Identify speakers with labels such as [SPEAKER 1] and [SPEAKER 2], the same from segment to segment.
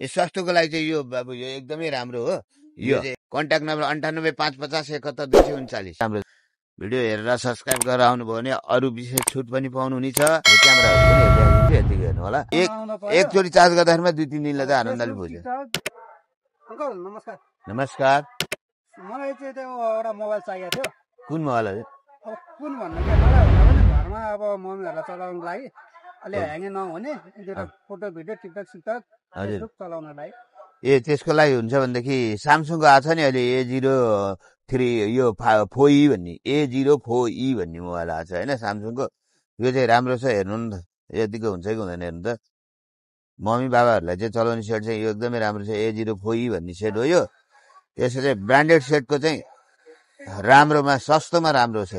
[SPEAKER 1] सस्तोको लागि चाहिँ यो बाबु यो एकदमै राम्रो हो। यो चाहिँ कन्ट्याक्ट नम्बर अन्ठानब्बे पाँच पचास एकहत्तर दुई सय उन्चालिस। राम्रो। भिडियो हेरेर सब्सक्राइब गरेर आउनुभयो भने अरू विशेष छुट पनि पाउनुहुनेछ। यो क्यामेराहरू पनि हेर्नु होला। एक एकचोटि चार्ज गर्दाखेरिमा दुई तिन दिनलाई त आनन्दले बुझ्यो।
[SPEAKER 2] नमस्कार।
[SPEAKER 1] नमस्कार।
[SPEAKER 2] मलाई चाहिँ त्यो एउटा मोबाइल चाहिएको थियो।
[SPEAKER 1] कुन मोबाइल हो
[SPEAKER 2] अब कुन भन्नु घरमा अब मम्मीहरूलाई चलाउनुको लागि। अलि ह्याङ्गै नहुने फोटो भिडियो टिकटक सिकटक फेसबुक चलाउनलाई।
[SPEAKER 1] ए त्यसको लागि हुन्छ भनेदेखि सामसङको आएको छ नि अहिले ए जिरो थ्री यो फोर ई भन्ने। ए जिरो फोर ई भन्ने मोबाइल आएको छ होइन सामसङको यो चाहिँ राम्रो छ हेर्नु नि त। यतिको हुन्छ कि हुँदैन हेर्नु त। मम्मी बाबाहरूलाई चाहिँ चलाउने सेट चाहिँ यो एकदमै राम्रो छ ए जिरो फोर ई भन्ने सेट हो यो। त्यसको चाहिँ ब्रान्डेड सेटको चाहिँ राम्रोमा सस्तोमा राम्रो छ।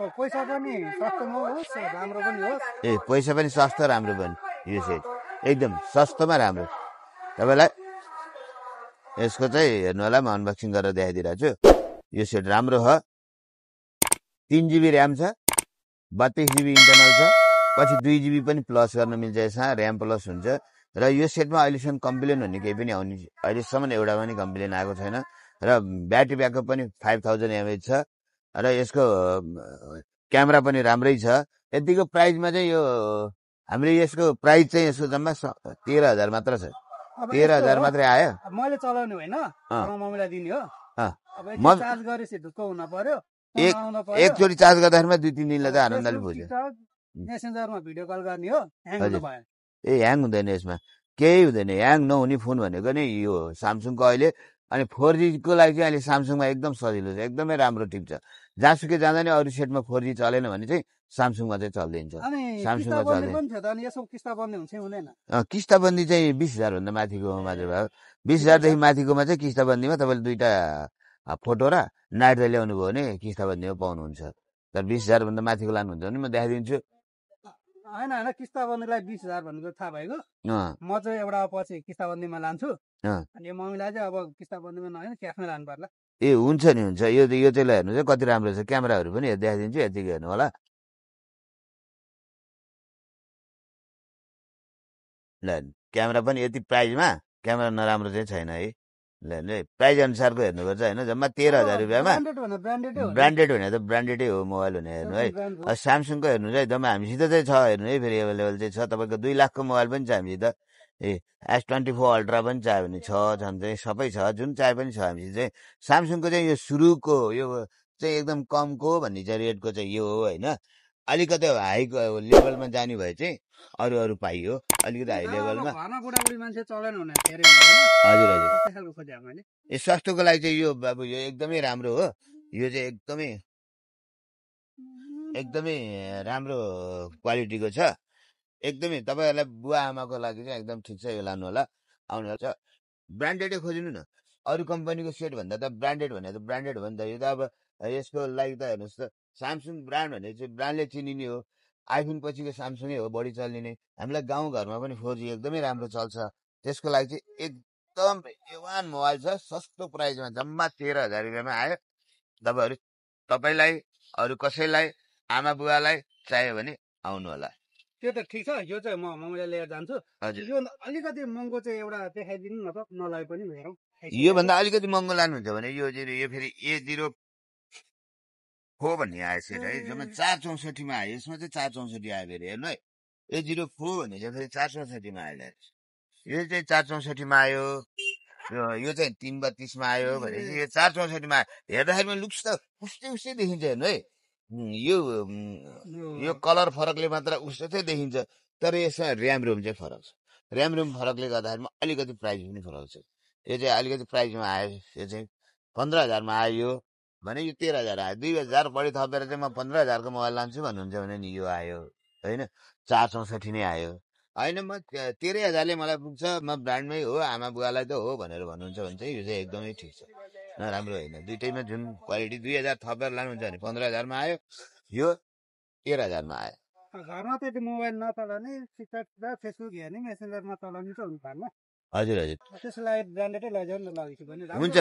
[SPEAKER 2] पैसा पनि सस्तोमा होस् राम्रो पनि होस्।
[SPEAKER 1] ए पैसा पनि सस्तो राम्रो पनि यो सेट एकदम सस्तोमा राम्रो। तपाईँलाई यसको चाहिँ हेर्नु होला म अनबक्सिङ गरेर देखाइदिइरहेको छु। यो सेट राम्रो हो। तिन जिबी ऱ्याम छ बत्तिस जिबी इन्टरनल छ पछि दुई जिबी पनि प्लस गर्न मिल्छ यसमा ऱ्याम प्लस हुन्छ। र यो सेटमा अहिलेसम्म कम्प्लेन भन्ने केही पनि आउने अहिलेसम्म एउटा पनि कम्प्लेन आएको छैन। र ब्याट्री ब्याकअप पनि फाइभ थाउजन्ड एमएच छ। र यसको क्यामेरा पनि राम्रै छ। यतिको प्राइसमा चाहिँ यो हामीले यसको प्राइस चाहिँ यसको जम्मा तेह्र हजार मात्र छ। तेह्र हजार मात्रै आयो।
[SPEAKER 2] मैले चलाउने होइन। मम्मीलाई दिने हो। चार्ज गरेपछि ढुक्क हुन पर्यो।
[SPEAKER 1] एक- एकचोटि चार्ज गर्दाखेरिमा दुई तिन दिनलाई त आनन्दले बुझ्यो
[SPEAKER 2] मेसेन्जरमा भिडियो कल गर्ने हो।
[SPEAKER 1] ए ह्याङ हुँदैन यसमा। केही हुँदैन। ह्याङ नहुने फोन भनेको नै यो सामसङको अहिले अनि फोर जीको लागि चाहिँ अहिले सामसङमा एकदम सजिलो छ एकदमै राम्रो टिप्छ जहाँसुकै जाँदा नि अरू सेटमा फोर जी चलेन भने चाहिँ सामसङमा चाहिँ चलिदिन्छ सामसङमा चल्दैन। किस्ताबन्दी चाहिँ बिस हजारभन्दा माथिको मात्रै भयो। बिस हजारदेखि माथिकोमा चाहिँ किस्ताबन्दीमा तपाईँले दुइटा अ, फोटो र नाइट ल्याउनु भयो भने किस्ताबन्दीमा पाउनुहुन्छ। तर बिस हजारभन्दा माथिको लानुहुन्छ भने म देखाइदिन्छु।
[SPEAKER 2] होइन होइन किस्ता बन्दीलाई बिस हजार भनेको थाहा भएको। म चाहिँ एउटा पछि किस्ता बन्दीमा लान्छु। अनि मम्मीलाई चाहिँ अब किस्ता बन्दीमा नहोइन क्यासमै लानु पर्ला।
[SPEAKER 1] ए हुन्छ नि हुन्छ। यो यो चाहिँ हेर्नु चाहिँ कति राम्रो छ क्यामेराहरू पनि देखाइदिन्छु यतिकै हेर्नु होला। ल क्यामेरा पनि यति प्राइजमा? क्यामेरा नराम्रो चाहिँ छैन है। ल प्राइज अनुसारको हेर्नुपर्छ होइन? जम्मा तेह्र हजार रुपियाँमा।
[SPEAKER 2] ब्रान्डेड भने ब्रान्डेडै हो
[SPEAKER 1] ब्रान्डेड भने त ब्रान्डेडै हो मोबाइल भने हेर्नु है। स्यामसङको हेर्नु है एकदम हामीसित चाहिँ छ हेर्नु है। फेरि एभाइलेबल चाहिँ छ। तपाईँको दुई लाखको मोबाइल पनि छ हामीसित। ए एस ट्वेन्टी फोर अल्ट्रा पनि चाहियो भने छ छन् चाहिँ सबै छ जुन चाहे पनि छ हामीसित चाहिँ स्यामसङको चाहिँ यो सुरुको यो चाहिँ एकदम कमको भन्ने चाहिँ रेटको चाहिँ यो हो होइन? अलिकति हाई लेभलमा जाने भए चाहिँ अरू अरू पाइयो अलिकति हाई लेभलमा। हजुर हजुर। यो सस्तोको लागि चाहिँ यो अब यो एकदमै राम्रो हो। यो चाहिँ एकदमै एकदमै राम्रो क्वालिटीको छ। एकदमै तपाईँहरूलाई बुवा आमाको लागि चाहिँ एकदम ठिक छ यो लानु होला। आउनु होला छ ब्रान्डेडै खोज्नु न। अरू कम्पनीको सेट भन्दा त ब्रान्डेड भने त ब्रान्डेड हो नि त। यो त अब यसको लागि त हेर्नुहोस् त सामसुङ ब्रान्ड भने चाहिँ ब्रान्डले चिनिने हो। आइफोन पछिको सामसुङै हो बढी चल्ने हामीलाई गाउँघरमा पनि फोर जी एकदमै राम्रो चल्छ। त्यसको लागि चाहिँ एकदम एवान मोबाइल छ सस्तो प्राइसमा जम्मा तेह्र हजार रुपियाँमा आयो। तपाईँहरू तपाईँलाई अरू कसैलाई आमा बुवालाई चाहियो भने आउनु होला।
[SPEAKER 2] त्यो त ठिक छ यो चाहिँ म मम्मीलाई लिएर जान्छु। यो अलिकति महँगो चाहिँ एउटा देखाइदिनु न त नलगे पनि हेरौँ
[SPEAKER 1] योभन्दा अलिकति महँगो लानुहुन्छ भने यो जिरो यो फेरि ए जिरो फोर भन्ने आयो सेट है जम्मा चार चौसठीमा आयो यसमा चाहिँ चार चौसठी आयो फेरि हेर्नु है। ए जिरो फोर भन्ने चाहिँ फेरि चार चौसठीमा आयो यो चाहिँ चार चौसठीमा आयो यो चाहिँ तिन बत्तिसमा आयो भनेपछि यो चार चौसठीमा आयो। हेर्दाखेरिमा लुक्स त उस्तै उस्तै देखिन्छ हेर्नु है। यो यो कलर फरकले मात्र उस्तो चाहिँ देखिन्छ तर यसमा ऱ्याम रोम चाहिँ फरक छ। ऱ्याम रोम फरकले गर्दाखेरिमा अलिकति प्राइस पनि फरक छ। यो चाहिँ अलिकति प्राइसमा आयो यो चाहिँ पन्ध्र हजारमा आयो भने यो तेह्र हजार आयो। दुई हजार बढी थपेर चाहिँ म पन्ध्र हजारको मोबाइल लान्छु भन्नुहुन्छ भने नि यो आयो होइन? चार चौसठी नै आयो। होइन म तेह्रै हजारले मलाई पुग्छ म ब्रान्डमै हो आमा बुवालाई त हो भनेर भन्नुहुन्छ भने चाहिँ यो चाहिँ एकदमै ठिक छ। नराम्रो होइन। दुइटैमा जुन क्वालिटी दुई हजार थपेर लानुहुन्छ भने पन्ध्र हजारमा आयो यो तेह्र हजारमा आयो।
[SPEAKER 2] घरमा त्यति मोबाइल नचलाउने टिकटक फेसबुक हेर्ने मेसेन्जरमा चलाउने चाहिँ हुनु पार्न
[SPEAKER 1] हजुर हजुर।
[SPEAKER 2] त्यसलाई ब्रान्डेडै
[SPEAKER 1] हुन्छ।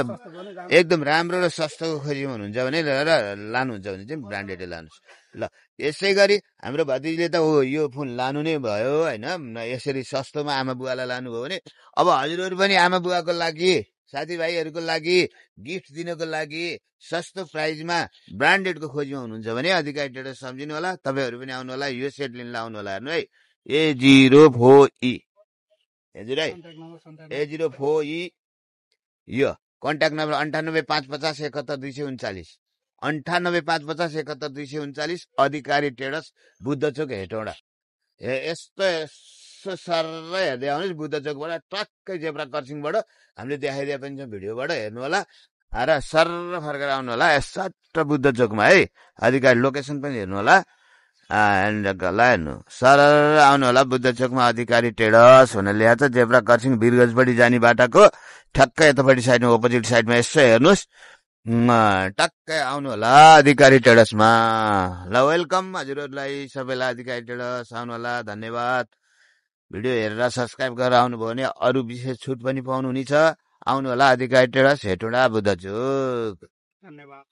[SPEAKER 1] एकदम राम्रो र सस्तोको खोजीमा हुनुहुन्छ भने र लानुहुन्छ भने चाहिँ ब्रान्डेडै लानुहोस्। ल यसै गरी हाम्रो भतिजीले त हो यो फोन लानु नै भयो होइन? यसरी सस्तोमा आमा बुवालाई लानुभयो भने अब हजुरहरू पनि आमा बुवाको लागि साथीभाइहरूको लागि गिफ्ट दिनको लागि सस्तो प्राइजमा ब्रान्डेडको खोजीमा हुनुहुन्छ भने अधिकारी ट्रेडर सम्झिनु होला तपाईँहरू पनि आउनु होला यो सेट लिन आउनु होला हेर्नु है। ए जिरो फोर इ हजुर है। ए जिरो फोर इ यो कन्ट्याक्ट नम्बर अन्ठानब्बे पाँच पचास एकहत्तर दुई सय उन्चालिस। अन्ठानब्बे पाँच पचास एकहत्तर दुई सय उन्चालिस अधिकारी ट्रेडर्स बुद्ध चोक हेटौँडा। ए यस्तो यसो सर हेर्दै आउनुहोस् बुद्ध चोकबाट टक्कै जेब्रा कर्सिङबाट हामीले देखाइदिए पनि छ भिडियोबाट हेर्नु होला र सर फर्केर आउनु होला सट्ट बुद्ध चोकमा है। अधिकारी लोकेसन पनि हेर्नु होला एन्ड हेर्नु। सर आउनु होला बुद्ध चोकमा अधिकारी ट्रेडर्स भनेर ल्याएको छ जेब्रा कर्सिङ वीरगंजपट्टि जाने बाटाको। ठ्याक्कै यतापट्टि साइडमा अपोजिट साइडमा यसो हेर्नुहोस्। टक्कै आउनु होला अधिकारी ट्रेडर्समा ल वेलकम हजुरहरूलाई सबैलाई। अधिकारी ट्रेडर्स आउनु होला धन्यवाद। भिडियो हेरेर सब्सक्राइब गरेर आउनुभयो भने अरू विशेष छुट पनि पाउनुहुनेछ। आउनु होला अधिकारी ट्रेडर्स हेटुडा बुद्धचोक।
[SPEAKER 2] धन्यवाद।